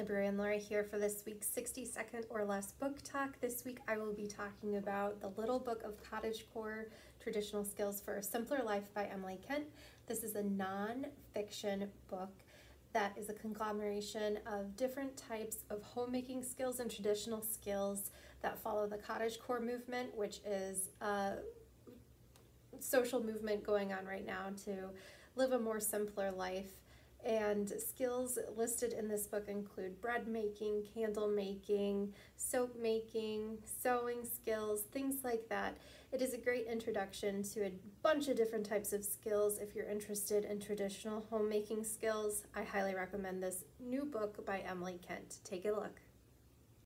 Librarian Laura here for this week's 60 second or less book talk. This week I will be talking about The Little Book of Cottagecore Traditional Skills for a Simpler Life by Emily Kent. This is a non-fiction book that is a conglomeration of different types of homemaking skills and traditional skills that follow the cottagecore movement, which is a social movement going on right now to live a more simpler life and skills listed in this book include bread making, candle making, soap making, sewing skills, things like that. It is a great introduction to a bunch of different types of skills. If you're interested in traditional homemaking skills, I highly recommend this new book by Emily Kent. Take a look.